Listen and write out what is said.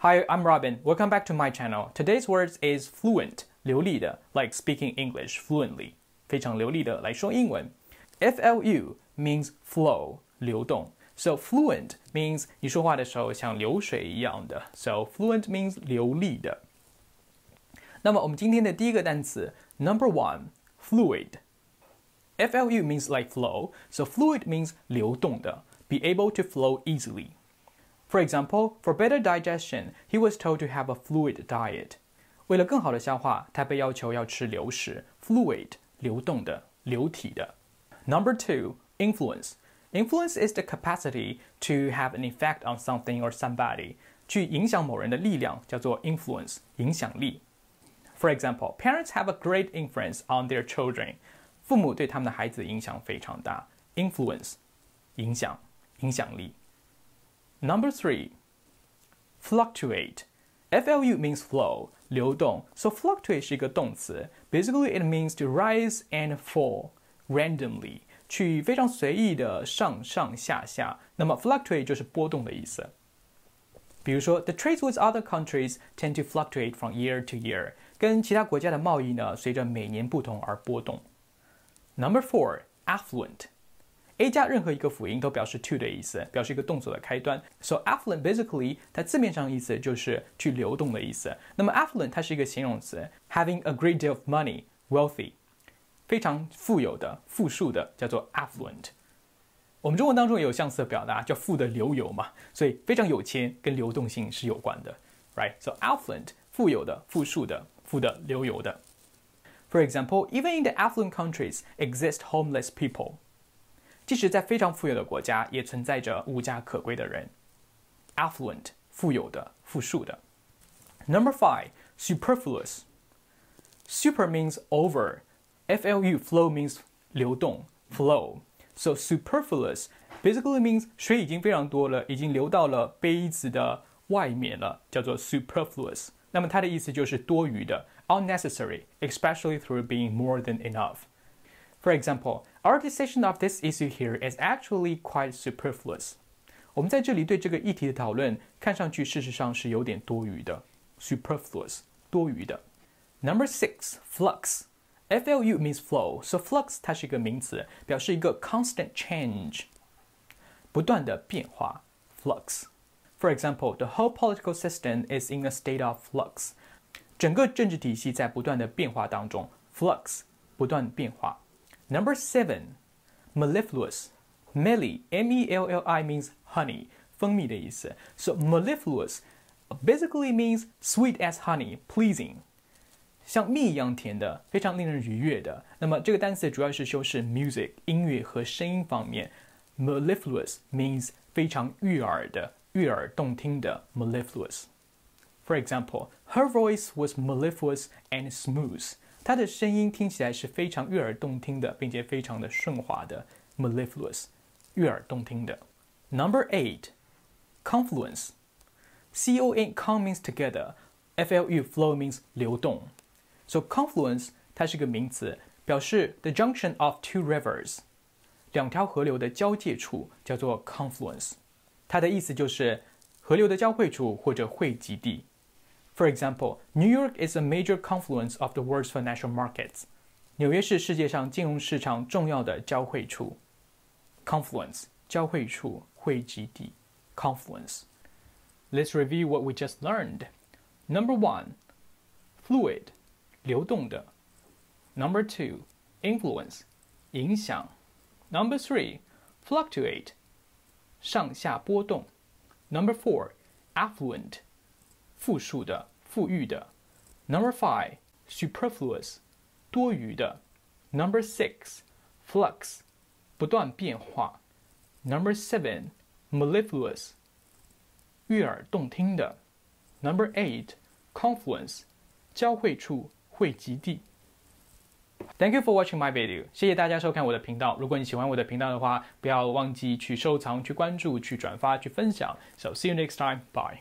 Hi, I'm Robin. Welcome back to my channel. Today's words is fluent, 流利的, like speaking English fluently. 非常流利的来说英文. FLU means flow, 流动. So fluent means 你说话的时候像流水一样的. So fluent means 流利的。那么我们今天的第一个单词 number one fluid。FLU means like flow, so fluid means 流动的, be able to flow easily. For example, for better digestion, he was told to have a fluid diet. 为了更好的消化，他被要求要吃流食 fluid 流动的、流体的。Number two, influence. Influence is the capacity to have an effect on something or somebody. 去影响某人的力量叫做 influence 影响力。For example, parents have a great influence on their children. 父母对他们的孩子影响非常大。Influence 影响影响力。 Number three, fluctuate. FLU means flow 流动，so fluctuate 是一个动词。Basically, it means to rise and fall randomly，去非常随意的上上下下。那么 fluctuate 就是波动的意思。比如说，the trades with other countries tend to fluctuate from year to year，跟其他国家的贸易呢，随着每年不同而波动。Number four, affluent. A 加任何一个辅音都表示 to 的意思，表示一个动作的开端。So affluent basically 它字面上意思就是去流动的意思。那么 affluent 它是一个形容词，having a great deal of money, wealthy，非常富有的、富庶的，叫做 affluent。我们中文当中也有相似的表达，叫富得流油嘛，所以非常有钱跟流动性是有关的，right？So affluent，富有的、富庶的、富得流油的。For example, even in the affluent countries exist homeless people. 即使在非常富有的国家，也存在着无家可归的人。Affluent，富有的、富庶的。Number five, superfluous. Super means over. FLU flow means 流动 flow. So superfluous basically means 水已经非常多了，已经流到了杯子的外面了，叫做 superfluous。那么它的意思就是多余的，unnecessary, especially through being more than enough. For example, our decision of this issue here is actually quite superfluous. 我们在这里对这个议题的讨论，看上去事实上是有点多余的，superfluous，多余的。Number six, flux. FLU means flow, so flux 它是一个名词，表示一个 constant change，不断的变化。Flux. For example, the whole political system is in a state of flux. 整个政治体系在不断的变化当中。Flux，不断变化。 Number seven, mellifluous. Melly, M-E-L-L-I means honey, 蜂蜜的意思。So mellifluous basically means sweet as honey, pleasing. 像蜜一样甜的，非常令人愉悦的。那么这个单词主要是修饰 music 音乐和声音方面。Mellifluous means 非常悦耳的、悦耳动听的 mellifluous。For example, her voice was mellifluous and smooth. 它的声音听起来是非常悦耳动听的，并且非常的顺滑的 mellifluous，悦耳动听的。Number eight, confluence. C O N con means together. F L U flow means 流动。So confluence 它是个名词，表示 the junction of two rivers，两条河流的交界处叫做 confluence。它的意思就是河流的交汇处或者汇集地。For example, New York is a major confluence of the world's financial markets. 纽约是世界上金融市场重要的交汇处。Confluence 交汇处、汇集地。Confluence. Let's review what we just learned. Number one, fluid 流动的。Number two, influence 影响。Number three, fluctuate 上下波动。Number four, affluent 复数的、富裕的。Number five, superfluous 多余的。Number six, flux 不断变化。Number seven, mellifluous 悦耳动听的。Number eight, confluence 交汇处。汇集地。Thank you for watching my video。谢谢大家收看我的频道。如果你喜欢我的频道的话，不要忘记去收藏、去关注、去转发、去分享。So see you next time. Bye.